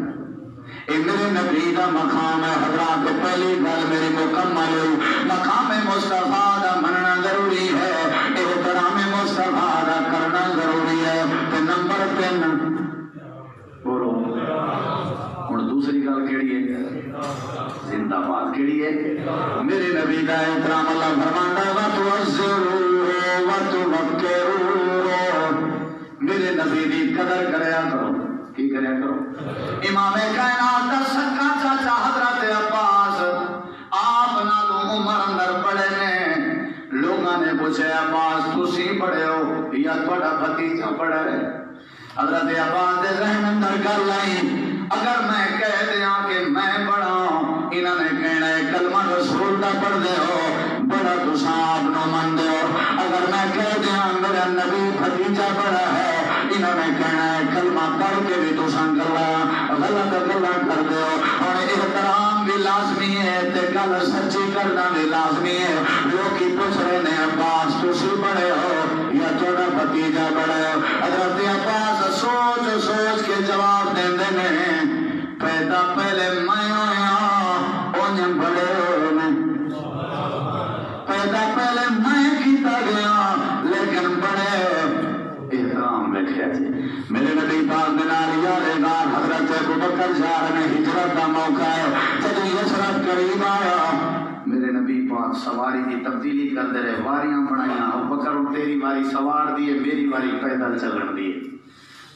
Speaker 1: اے میرے نبی دا مقام ہے۔ حضرات، پہلی گل میری مکمل ہوئی۔ مقام مصطفیٰ دا مننا ضروری ہے۔ احترام مصطفیٰ دا کرنا ضروری ہے تے نمبر تین۔ بولو۔ ہوں دوسری گل کہڑی ہے؟ زندہ باد کیڑی ہے؟ میرے نبی دا احترام اللہ فرماندا وا توزرو وا توکرو میرے نبی دی قدر کریا کرو۔ کی کریا کرو؟ امام کائنات بھتیجا پڑھا ہے حضرت عباس دے ذہن اندر گل آئی۔ اگر میں کہہ دیاں کہ میں بڑا انہوں نے کہنا ہے، کلمہ رسول دا پڑھ دے ہو، بڑا تساں آپ نو من دے ہو۔ اگر میں کہہ دیاں میرا نبی بھتیجا بڑا ہے انہوں نے کہنا ہے، کلمہ پڑھ کے بھی تساں گلا غلط گلا کر دے ہو۔ اور احترام بھی لازمی ہے تے گل سچی کرنا بھی لازمی ہے۔ لوگ کی پوچھ رہے نے، عباس، تسی بڑے ہو؟ نتیجہ بڑا بڑے حضرت عباس سوچ سوچ کے جواب دیندے نے پیدا پہلے میں سواری کی تبدیلی کر دے رہے واریاں بنائیاں، ابو بکر تیری واری سوار دیے میری واری پیدل چلن دیے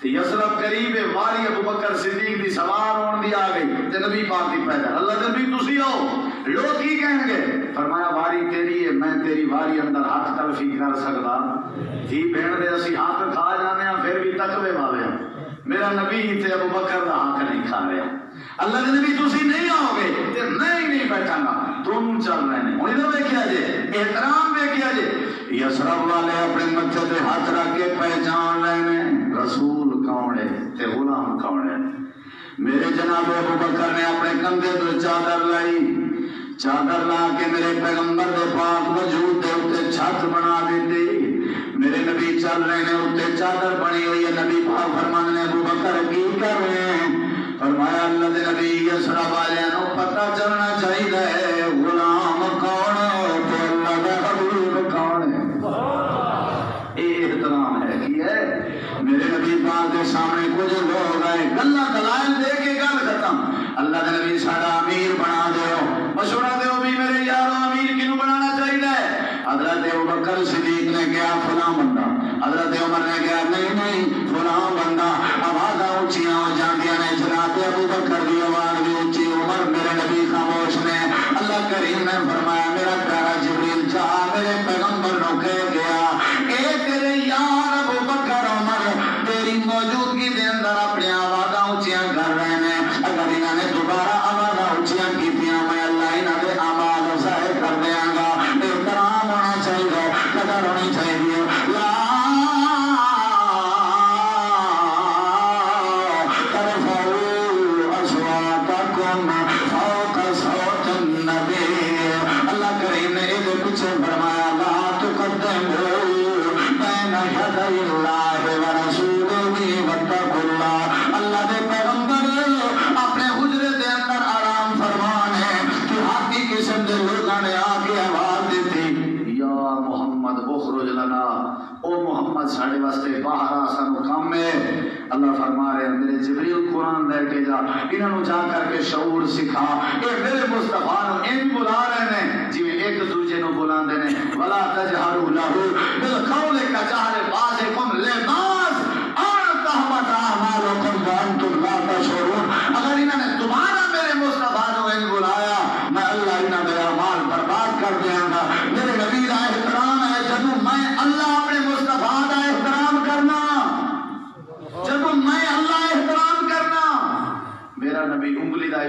Speaker 1: تے یسرف قریب ہے، واری ابو بکر صدیق دی سوار ہون دی آ گئی۔ تے نبی پاک دی پیدل۔ اللہ دے نبی تسی ہو لوگ کی کہیں گے؟ فرمایا، واری تیری ہے، میں تیری واری اندر ہاتھ تلفی کر سکدا۔ جی بہن دے اسی ہاتھ کھا جانے ہیں پھر بھی تقوی والے ہیں میرا نبی ہی تے ابو بکر دا ہاتھ نہیں کھا رہا۔ اللہ کے نبی تسی نہیں آؤ گے تے میں ہی نہیں بیٹھا گا تم چل رہے ہیں ہوں ادھر دیکھا جے احترام دیکھا جے یسرف والے اپنے متھے تے ہاتھ رکھ کے پہچان رہے ہیں رسول کون ہے تے غلام کون ہے میرے جناب ابو بکر نے اپنے کندھے تو چادر لائی। چادر لا کے میرے پیغمبر دے پاک وجود دے اوتے چھت بنا دیتی۔ میرے نبی چل رہے ہیں اوتے چادر بنی ہوئی ہے، نبی پاک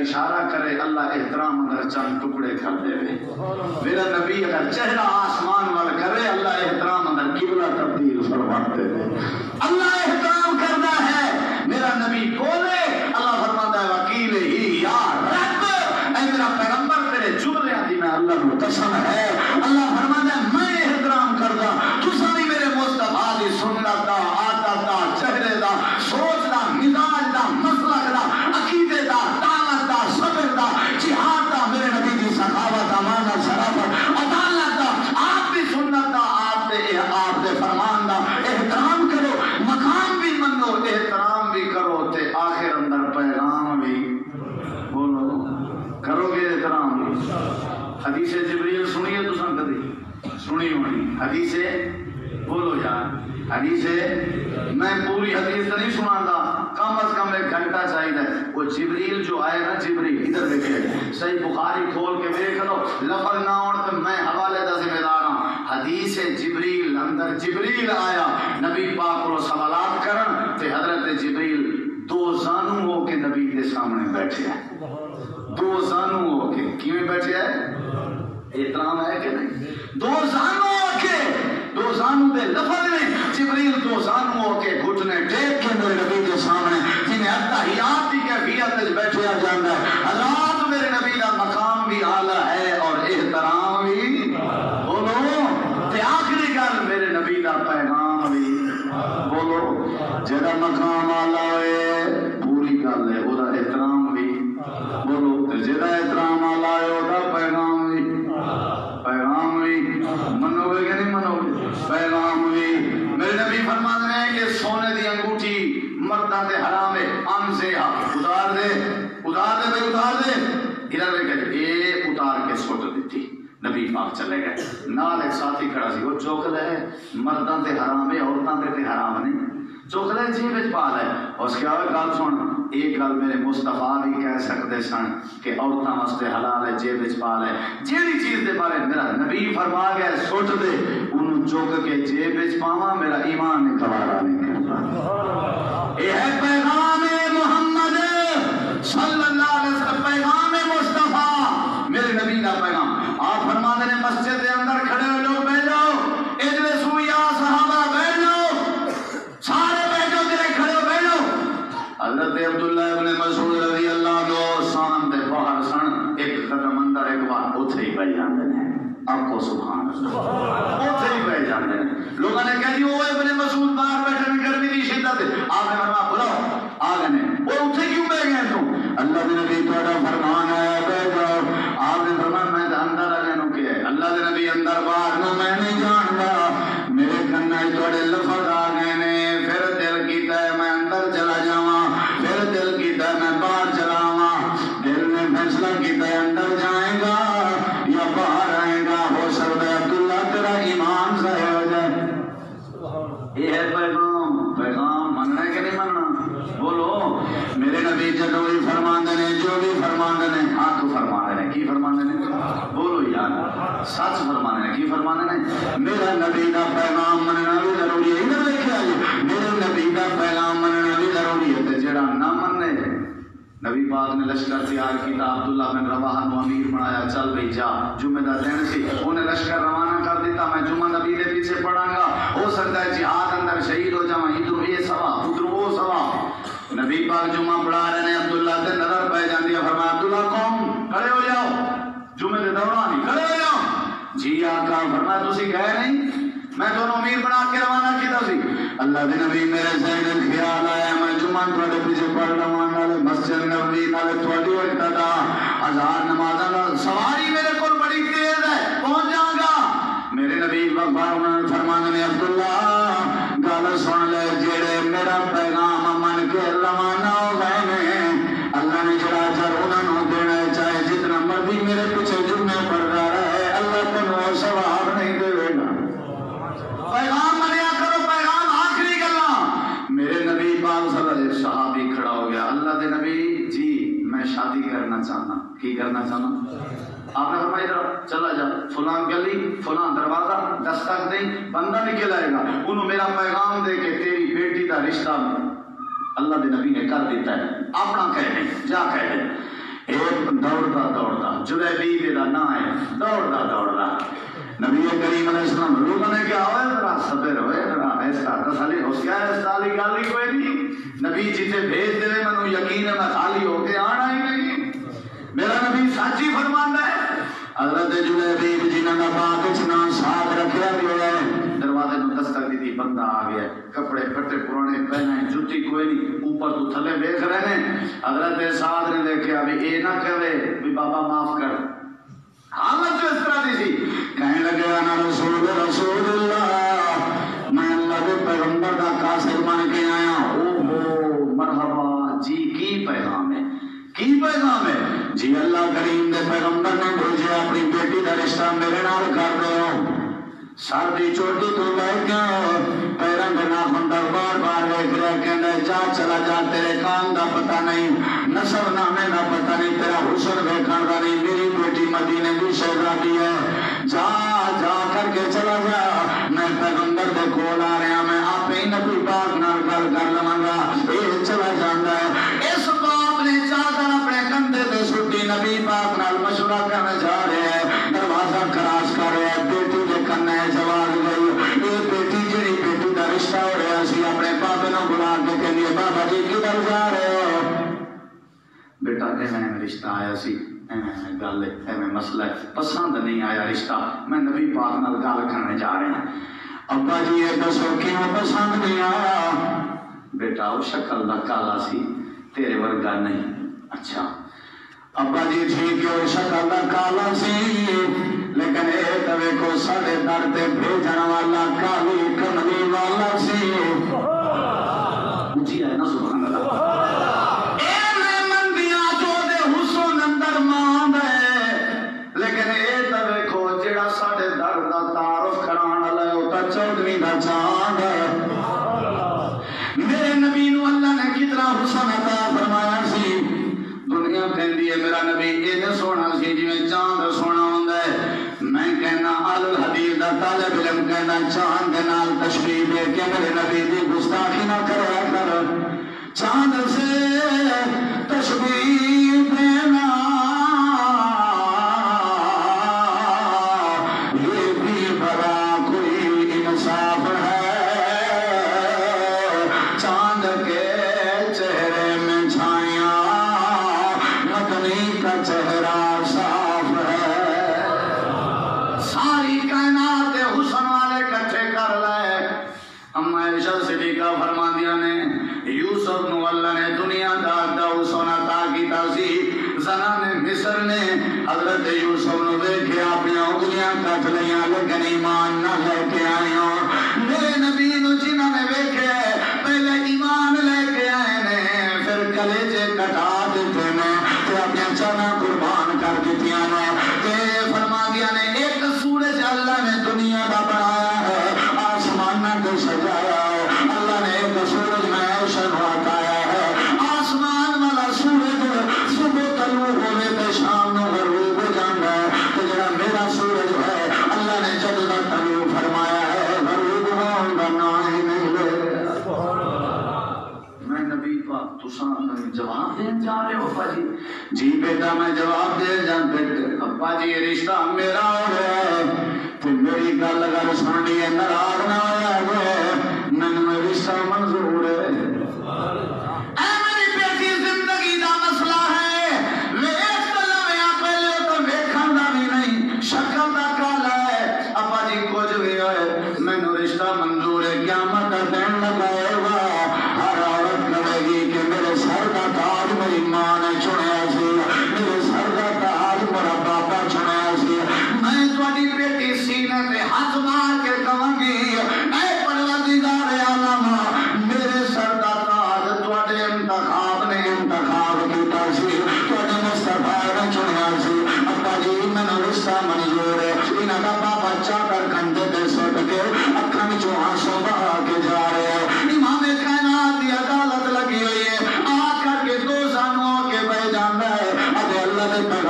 Speaker 1: اشارہ کرے، اللہ احترام اگر چند ٹکڑے کر دے میرا نبی اگر چہرہ آسمان وال کرے، اللہ احترام اگر قبلہ تبدیل فرماتے دے اللہ احترام کرنا ہے، میرا نبی بولے اللہ فرماتا ہے، وکیل ہی یا رب، اے میرا پیغمبر، تیرے جملے دی میں اللہ کو قسم ہے اللہ فرماتا ہے میں احترام کردا تساں بھی میرے مصطفیٰ دی سنت دا عادت دا چہرے دا سوچ دا مزاج دا مسلک دا عقیدے دا طاقت دا صبر دا جہاد دا میرے نبی دی سخاوت امانت شرافت عدالت دا آپ دی سنت دا آپ دے آپ دے فرمان دا احترام کرو مقام بھی حدیث جبریل سنیے تو سن کدی سنی ہونی حدیث بولو یار حدیث میں پوری حدیث تو نہیں سنا گا کم از کم ایک گھنٹہ چاہیے وہ جبریل جو آئے نا جبریل ادھر دیکھے صحیح بخاری کھول کے دیکھ لو لفظ نہ ہونے تو میں حوالے کا ذمہ دار ہوں حدیث جبریل اندر جبریل آیا نبی پاک کو سوالات کرن تے حضرت جبریل دو زانو ہو کے نبی کے سامنے بیٹھے ہیں دو زانو ہو کے کیویں بیٹھے ہیں احترام ہے کہ نہیں دو زانو ہو کے دو زانو دے لفظ نے جبریل دو زانو ہو کے گھٹنے ٹیک کے میرے نبی کے سامنے جنہیں اتحیات کی کیفیت وچ بیٹھیا جاندا ہے حضرات میرے نبی دا مقام بھی اعلی ہے اور احترام بھی بولو تے آخری گل میرے نبی دا پیغام بھی بولو جڑا مقام اعلی ہے پوری گل ہے وہ احترام بھی بولو تے جڑا احترام اعلی ہے وہ پیغام بھی پیغام بھی منو گے کہ نہیں منو گے پیغام بھی میرے نبی فرما رہے ہیں کہ سونے دی انگوٹھی مردہ دے حرام ہے، ان سے اتار دے اتار دے بھائی اتار دے۔ ادھر دیکھ جی، اے اتار کے سوٹ دیتی نبی پاک چلے گئے۔ نال ایک ساتھی کھڑا سی، وہ چوکل ہے مرداں تے حرام ہے، عورتاں تے تے حرام نہیں۔ چوکل ہے جیب وچ پا لے۔ اس کے آگے گل سن۔ ایک گل میرے مصطفیٰ بھی کہہ سکتے سن کہ عورتاں واسطے حلال ہے جیب پا لے جیڑی چیز دے بارے میرا نبی فرما گیا سٹ دے انہوں چوک کے جیب پاواں میرا ایمان نے گوارا نہیں کرتا یہ ہے پیغام محمد صلی اللہ علیہ وسلم پیغام مصطفیٰ میرے نبی کا پیغام آپ فرماتے ہیں مسجد کے اندر کھڑے ہوئے لوگ بیٹھ جاؤ اجلسوا یا صحابہ بیٹھ جاؤ سارے بیٹھ جاؤ تیرے کھڑے ہو بیٹھ جاؤ حضرت عبداللہ ابن مسعود رضی اللہ عنہ سان دے باہر سن ایک قدم اندر ایک بار اوتھے ہی بیٹھ جاندے ہم کو سبحان اللہ۔ اوتھے ہی بیٹھ جاندے نے لوگوں نے کہہ جی وہ ابن مسعود باہر بیٹھے نے گرمی کی شدت ہے۔ آپ نے فرمایا بلاؤ آ گئے نے وہ اوتھے کیوں بیٹھ گئے تم اللہ کے نبی تہاڈا فرمان ہے بیٹھ جاؤ آپ نے فرمایا میں تے اندر آ گیا کہ ہے اللہ کے نبی اندر باہر نو میں نہیں جاندا میرے کنا تہاڈے لفظ آ گئے نے پھر دل کیتا ہے میں اندر چلا جاواں پھر دل کیتا ہے میں باہر چلا آواں دل نے فیصلہ کیتا ہے اندر جائے گا یا باہر آئے گا ہو سکتا ہے عبداللہ تیرا ایمان ضائع ہو جائے یہ ہے پیغام پیغام مننا ہے کہ نہیں مننا بولو میرے نبی جدو بھی فرماندے نے جو بھی فرماندے نے حق فرماندے نے کی فرماندے نے بولو یار سچ فرماندے نے کی فرماندے نے میرا نبی دا پیغام مننا بھی ضروری ہے ادھر دیکھا جی میرے نبی دا پیغام مننا بھی ضروری ہے تے جڑا نہ مننے نبی پاک نے لشکر تیار کیا عبداللہ بن رواحہ کو امیر بنایا، چل بھائی جا۔ جمعہ دا دن سی، انہیں لشکر روانہ کر دیتا، میں جمعہ نبی دے پیچھے پڑھاں گا ہو سکتا ہے جہاد اندر شہید ہو جاواں ادھر یہ سوا ادھر وہ سوا نبی پاک جمعہ پڑھا رہے ہیں، عبداللہ تے نظر پہ جاندی ہے فرمایا، عبداللہ قوم، کھڑے ہو جاؤ۔ جمعے دے دوران ہی کھڑے ہو جاؤ۔ جی ہاں، آقا فرمایا، تسی گئے نہیں؟ میں دونوں امیر بنا کے روانہ کیتا سی۔ اللہ دے نبی میرے ذہن خیال آیا میں جمعہ تھوڑے پیچھے پڑھ لواں نال مسجد نبی نالے تھوڑی تواڈی ابتدا ہزار نمازاں نال سواری میرے کول بڑی تیز ہے پہنچ جاؤں گا میرے نبی وقار فرمان نے عبداللہ کرنا چاہنا آپ نے فرمایا ادھر چلا جا، فلاں گلی، فلاں دروازہ، دستک دیں، بندہ نکل آئے گا۔ انہوں میرا پیغام دے کے تیری بیٹی کا رشتہ اللہ دے نبی نے کر دیتا ہے۔ اپنا کہہ دیں، جا کہہ دیں۔ ایک دوڑتا دوڑتا، جلیبی دا نا ہے، دوڑتا دوڑتا۔ نبی کریم علیہ السلام لوگوں نے کیا ہوئے ذرا صبر ہوئے ذرا ایسا تسلی ہو گیا اس سالی گالی کوئی نہیں۔ نبی جتے بھیج دے منو یقین ہے میں خالی ہو کے آنا ہی نہیں۔ میرا نبی سچی فرماندا ہے، حضرت جلیبی جنہاں دا پاک چنا ساتھ رکھیا بھی گیا ہے، دروازے میں دستک دی تھی بندہ آ گیا ہے۔ کپڑے پھٹے پرانے پہنے ہیں جوتی کوئی نہیں، اوپر تو تھلے دیکھ رہے ہیں۔ حضرت سعد نے دیکھا بھی اے نہ کہے بھی بابا معاف کر۔ حالت جو اس طرح دی تھی۔ کہنے لگے انا رسول رسول اللہ میں اللہ کے پیغمبر کا قاصد بن کے آیا او ہو مرحبا جی کی پیغام ہے؟ کی پیغام ہے؟ جی اللہ کریم نے پیغمبر نے بھیجے اپنی بیٹی کا رشتہ میرے نال کر دو سر کی چوٹی تو لے کے پیروں کے ناخن تک بار بار دیکھ رہے کہنے جا چلا جا تیرے کام کا پتا نہیں نسل نامے کا پتا نہیں تیرا حسن دیکھنے کا نہیں میری بیٹی مدینے کی شہزادی ہے جا جا کر کے چلا جا میں پیغمبر دے کول آ رہا میں آپ ہی نبی پاک نال گل کر لواں گا میں ایویں رشتہ آیا سی ایویں گل ایویں مسئلہ ہے پسند نہیں آیا رشتہ۔ میں نبی پاک نال گل کرنے جا رہے ہیں ابا جی یہ دسو کیوں پسند نہیں آیا۔ بیٹا وہ شکل دا کالا سی تیرے ورگا نہیں۔ اچھا۔ ابا جی ٹھیک ہے شکل دا کالا سی۔ لیکن اے توے کو سارے در تے بھیجن والا کالی کملی والا سی۔ اونچی جی، ہے نا سبحان اللہ۔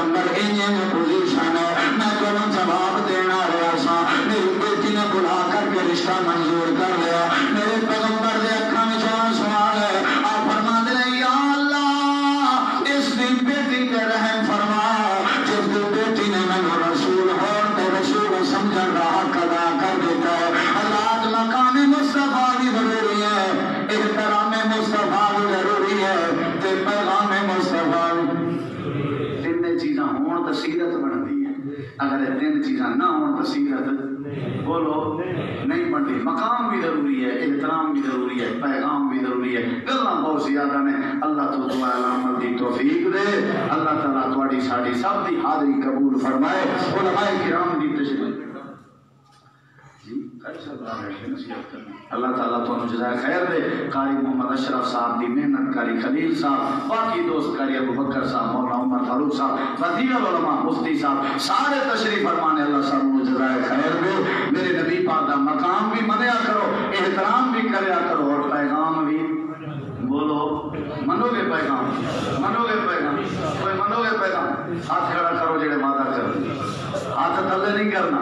Speaker 1: number in اللہ تعالیٰ تو جزائے خیر دے۔ قاری محمد اشرف صاحب دی محنت کاری، خلیل صاحب، باقی دوست کاری ابو بکر صاحب، مولانا عمر فاروق صاحب، وزیر العلماء مفتی صاحب، سارے تشریف فرمانے اللہ صاحب کو جزائے خیر دے۔ میرے نبی پاک دا مقام بھی منیا کرو، احترام بھی کریا کرو اور پیغام بھی بولو۔ منو گے پیغام منو گے پیغام، کوئی منو گے پیغام؟ ہاتھ کھڑا کرو، جڑے وعدہ کر ہاتھ تھلے نہیں کرنا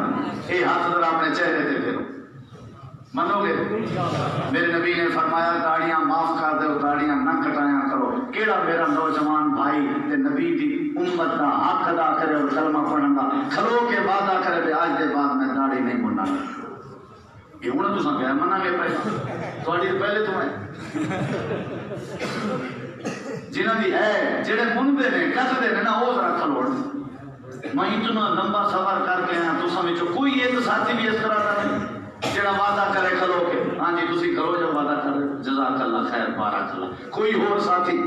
Speaker 1: یہ ہاتھ ذرا اپنے چہرے تے پھرو منو گے میرے نبی نے فرمایا داڑیاں معاف کر دو داڑیاں نہ کٹایا کرو۔ کیڑا میرا نوجوان بھائی تے نبی دی امت دا حق ادا کرے اور کلمہ پڑھن دا کھلو کے وعدہ کرے تے آج دے بعد میں داڑھی نہیں مننا یہ ہوں تو کیا منا گے پہلے؟ تھوڑی پہلے تو ہے۔ جنہاں دی ہے، جڑے منتے نے کستے نے نا وہ ذرا کھلوڑ میں اتنا لمبا سفر کر کے آیا تو سمجھو کوئی ایک ساتھی بھی اس طرح کا نہیں۔ جڑا وعدہ کرے کھلو کے۔ ہاں جی تسی کرو جو وعدہ کرے جزاک اللہ خیر، بارک اللہ۔ کوئی اور ساتھی،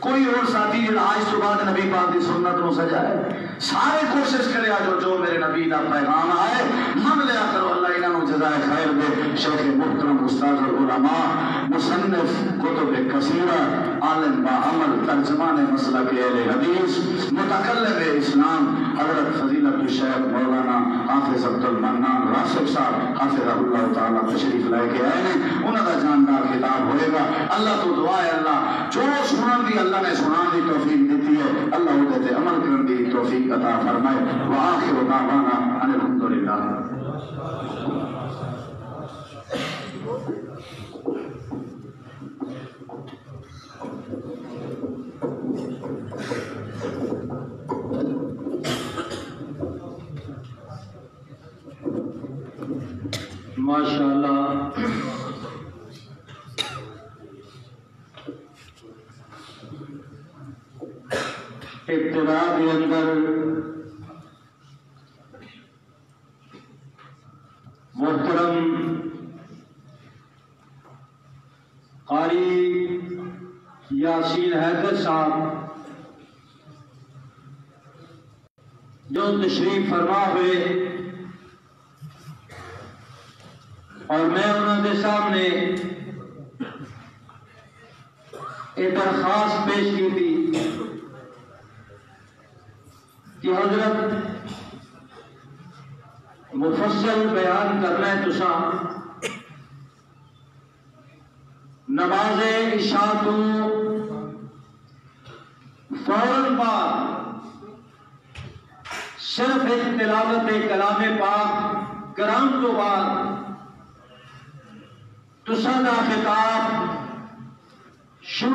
Speaker 1: کوئی اور ساتھی جڑا آج تو بعد نبی پاک دی سنت نو سجائے سارے کوشش کرے جو جو میرے نبی دا پیغام آئے، من لیا کرو اللہ انہاں نو جزائے خیر دے۔ شیخ محترم استاد العلماء، مصنف، کتب کثیرہ، عالم با عمل، ترجمان مسلک اہل حدیث، متکلم اسلام حضرت فضیلت الشیخ مولانا حافظ عبد المنان راشد صاحب، حافظ اللہ تعالیٰ تشریف لے کے آئے ہیں۔ انہوں کا جاندار خطاب ہوئے گا۔ اللہ تو دعا ہے اللہ، جو سنن دی اللہ نے سنان دی توفیق دیتی ہے۔ اللہ وہ دیتے عمل کرن دی توفیق عطا فرمائے۔ وآخر دعوانا ان الحمدللہ۔
Speaker 3: ماشاءاللہ۔ ابتدا کے اندر محترم قاری یاسین حیدر صاحب جو تشریف فرما ہوئے اور میں انہوں کے سامنے ایک درخواست پیش کی تھی کہ حضرت مفصل بیان کرنا ہے تسا نماز عشاء تو فوراً بعد صرف ایک تلاوت کلام پاک کرام تو بعد تسا دا خطاب شروع